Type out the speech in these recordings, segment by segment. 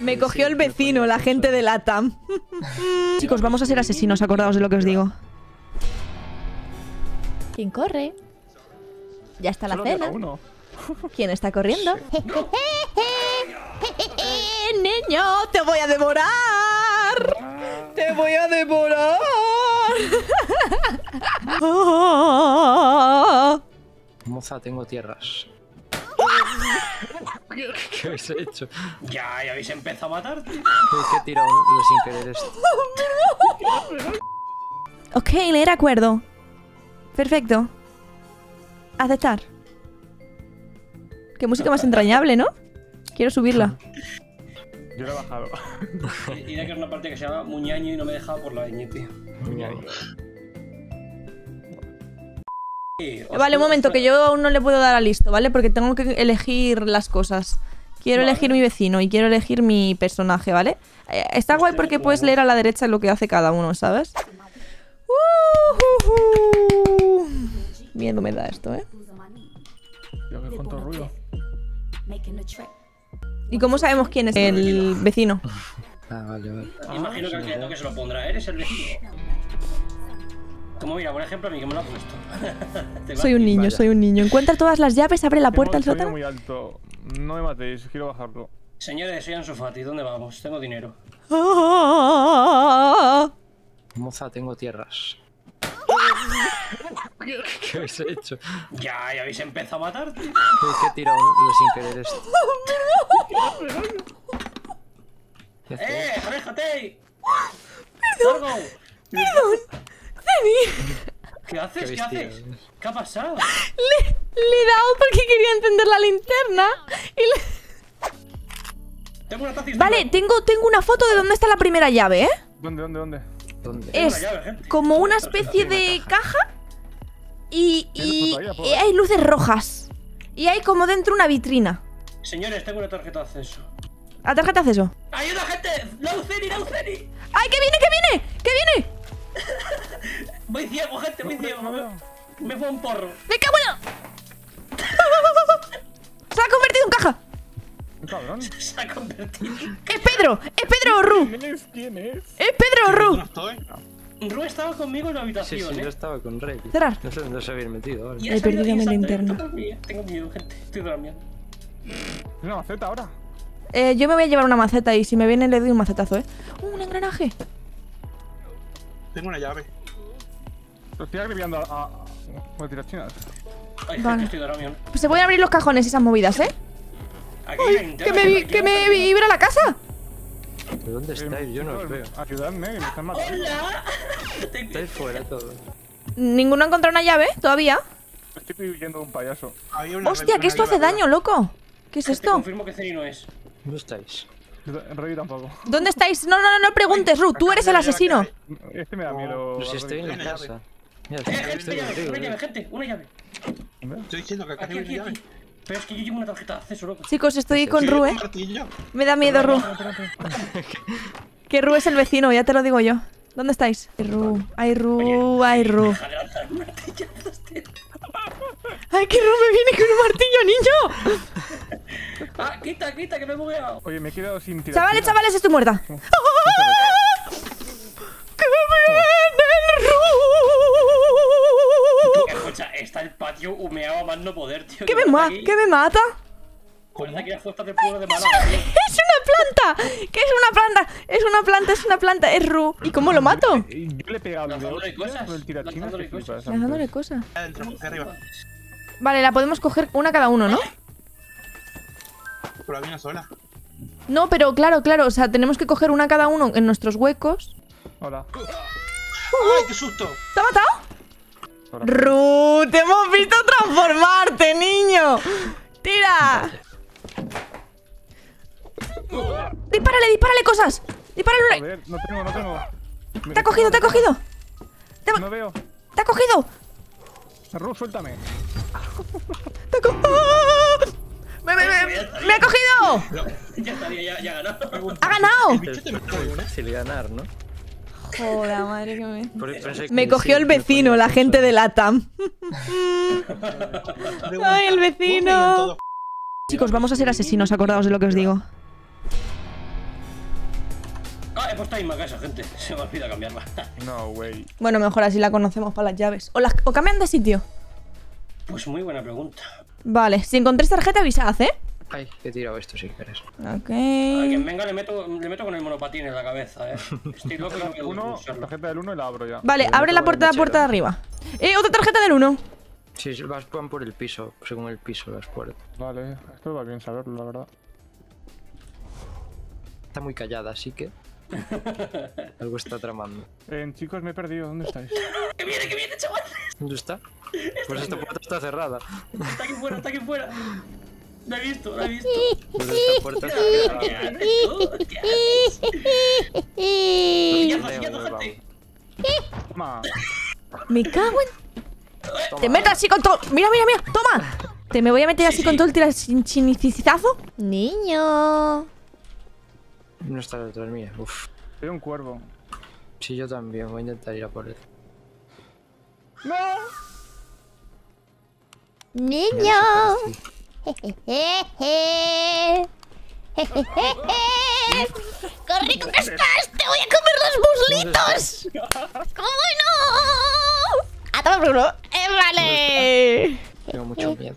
Me cogió el vecino, la gente de LATAM. Chicos, vamos a ser asesinos, acordaos de lo que os digo. ¿Quién corre? Ya está la Solo cena. uno. ¿Quién está corriendo? ¡Niño! ¡Te voy a devorar! ¡Te voy a devorar! Moza, tengo tierras. ¿Qué habéis hecho? Ya, ya habéis empezado a matar. ¿Qué, qué he tirado sin querer esto? ok, leer acuerdo. Perfecto. Aceptar. Qué música más entrañable, ¿no? Quiero subirla. Yo lo he bajado. Diré que es una parte que se llama Muñaño y no me he dejado por la ñ, tío. Os Vale, un momento, que yo aún no le puedo dar a listo, ¿vale? Porque tengo que elegir las cosas. Quiero Vale. elegir mi vecino y quiero elegir mi personaje, ¿vale? Eh, Está guay porque puedes leer a la derecha lo que hace cada uno, ¿sabes? Uh, Miedo me da esto, ¿eh? Yo que con todo ruido. ¿Y cómo sabemos quién es el vecino? Ah, vale, vale. Imagino que el que se lo pondrá. Eres el vecino. Como mira, por ejemplo, a mí que me lo ha puesto. Soy un niño, Vaya. soy un niño. Encuentra todas las llaves, abre la puerta al sótano. muy alto. No me matéis, quiero bajarlo. Señores, soy Ansu Fati. ¿Dónde vamos? Tengo dinero. Ah. Moza, tengo tierras. ¿Qué habéis hecho? Ya, ya habéis empezado a matar. tío. ¿Qué, he tirado sin querer esto? ¡Eh! ¡Aléjate! ¡Perdón! ¿Qué haces? ¿Qué ¿Qué habéis haces? ¿Qué ha pasado? Le, le he dado porque quería encender la linterna. y le- Tengo una taza y Vale, tengo, tengo una foto de dónde está la primera llave, ¿eh? ¿Dónde, dónde, dónde? ¿Dónde? Es una llave, gente. como una especie de caja y, y, hay luces rojas. Y hay como dentro una vitrina. Señores, tengo una tarjeta de acceso. ¿La tarjeta de acceso? ¡Ayuda, gente! ¡Lauceni, Lauceni! ¡Ay, que viene, que viene! ¡Que viene! Voy ciego, gente, voy ciego. Me, me fue un porro. ¡Me cago en la- Se ha convertido en caja. Se ha convertido. ¡Es Pedro! ¡Es Pedro o Ru! ¿Quién es? ¿Quién es? ¡Es Pedro o Ru! Ru estaba conmigo en la Sí, habitación, sí, ¿eh? yo estaba con Rey. Cerrar. No sé dónde se había metido ahora. Y He perdido mi linterna. Tengo miedo, Tengo miedo, gente. Estoy durmiendo. ¿Es una maceta ahora? Eh, yo me voy a llevar una maceta y si me viene le doy un macetazo, ¿eh? ¡Uh, un engranaje! Tengo una llave. Lo estoy agreviando a... a... a chinas. Ay, Vale. estoy. Pues se pueden abrir los cajones y esas movidas, ¿eh? Aquí una ¡Que me, vi- que me vibra la casa! ¿De dónde estáis? Yo no os veo. Ayudadme, me están matando. ¡Hola! Estáis fuera todos. Ninguno ha encontrado una llave todavía. Estoy huyendo de un payaso. Una Hostia, que esto hace daño, loco. ¿Qué es Te esto? confirmo que Ceri no es. ¿Dónde estáis? En Rey tampoco. ¿Dónde estáis? No, no, no, no preguntes, Ru. Tú eres el asesino. Este me da miedo. Pero si estoy en la casa. Mira, ¡Eh, estoy, gente, una llave! contigo. Una llave, eh. gente, una llave. Estoy diciendo que acá Aquí, aquí, una llave. aquí. Pero es que yo llevo una tarjeta de acceso, loco. Chicos, estoy con Sí, Ru, un ¿eh? martillo. Me da miedo, Ru. Que Ru es el vecino, ya te lo digo yo. ¿Dónde estáis? Ay, Ru, ay, Ru, ay, Ru. Ay, que Ru me viene con un martillo, niño. ¡Ah, quita, quita, que me he bugueado! Oye, me he quedado sin tirar. Chavales, chavales, estoy muerta. Está el patio humeado a más no poder, tío. ¿Qué me, ma aquí- ¿Qué me mata? Pueblo de Málaga, tío. ¡Es una planta! ¿Qué es una planta? Es una planta, es una planta, es Ru. ¿Y cómo lo mato? Eh, Yo le he pegado Lanzándole cosas, lanzándole cosas. cosas. Adentro, aquí arriba. Vale, la podemos coger una cada uno, ¿no? Pero había una sola. No, pero claro, claro, o sea, tenemos que coger una cada uno en nuestros huecos. Hola. ¡Ay, qué susto! ¿Te ha matado? Hola. Ru, te hemos visto transformarte, niño. Tira. Dispárale, dispárale cosas. Dispárale. Joder, no tengo, no tengo. Me- Te ha cogido, te ha cogido. Te, No veo. te ha cogido. Ru, suéltame. Te ha co- ¡Ah! Me, me- me- me ha cogido. No, ya estaría, ya, ya ganado. Ha ganado. Bicho te metió Es fácil ganar, ¿no? Joder, madre que me. Me cogió el vecino, la gente de LATAM. Ay, el vecino. Chicos, vamos a ser asesinos, acordaos de lo que os digo. Ah, he puesto la misma casa, gente. Se me olvida cambiarla. No, way. Bueno, mejor así la conocemos para las llaves. O, las, o cambian de sitio. Pues muy buena pregunta. Vale, si encontréis tarjeta, avisad, ¿eh? Ay, que he tirado esto si quieres. Ok. A quien venga le meto, le meto con el monopatín en la cabeza, eh. Estoy loco y no quiero Uno, tarjeta del 1 y la abro ya. Vale, Pero abre la puerta, la puerta de arriba. Eh, otra tarjeta del 1. Sí, sí, vas van por el piso, según el piso las puertas. Vale, esto va bien saberlo, la verdad. Está muy callada, así que... Algo está tramando. Eh, chicos, me he perdido. ¿Dónde estáis? ¡Que viene, que viene, chaval! ¿Dónde está? Pues esta puerta está cerrada. Está aquí fuera, está aquí fuera. Lo he visto, lo he visto. Pues esta puerta. Toma. Me cago en. Te meto así con todo. Mira, mira, mira. Toma. Te me voy a meter así Sí, con sí. todo el tirachinicizazo. Niño. No está detrás mía. Uf. Soy un cuervo. Sí, yo también. Voy a intentar ir a por él. ¡No! Niño. ¡Qué rico que estás! ¡Te voy a comer los muslitos! ¿Cómo no? ¡A tomar por culo! ¡Eh, vale! Tengo mucho miedo.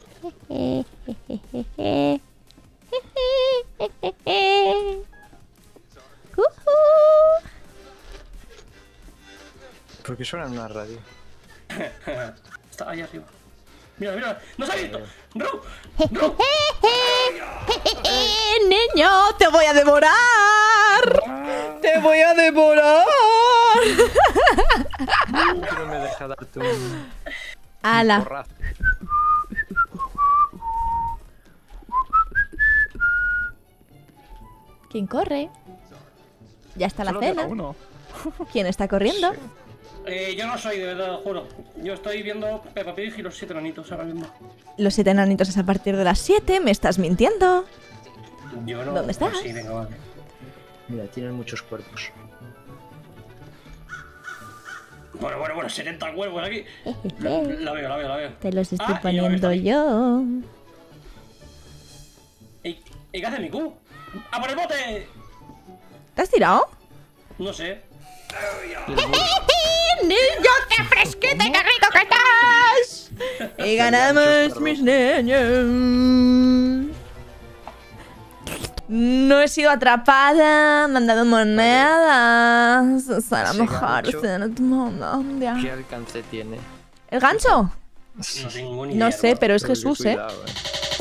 ¿Por qué suena en una radio? Está ahí arriba. Mira, mira. ¡No se ha visto! ¡No! ¡No! ¡Niño! ¡Te voy a devorar! ¡Te voy a devorar! No me deja darte un porrazo. ¿Quién corre? Ya está la Solo cena. uno. ¿Quién está corriendo? Eh, yo no soy, de verdad, lo juro. Yo estoy viendo Peppa Pig y los siete nanitos ahora mismo. Los siete enanitos es a partir de las 7. ¿Me estás mintiendo? Yo no. ¿Dónde estás? Pues sí, venga, vale. Mira, tienen muchos cuerpos. Bueno, bueno, bueno, 70 huevos aquí. La, la veo, la veo, la veo. Te los estoy Ah, poniendo yo. ¿Y, ¿Y qué hace mi Q? ¡A por el bote! ¿Te has tirado? No sé. ¡Niño, qué fresquete, qué rico que estás! Y ganamos, mis niños. No he sido atrapada, me han dado monedas. Es la Ese mejor gancho. cena del mundo. ¿Qué alcance tiene? ¿El gancho? No tengo ni No idea, sé, pero es Jesús, ¿eh? eh.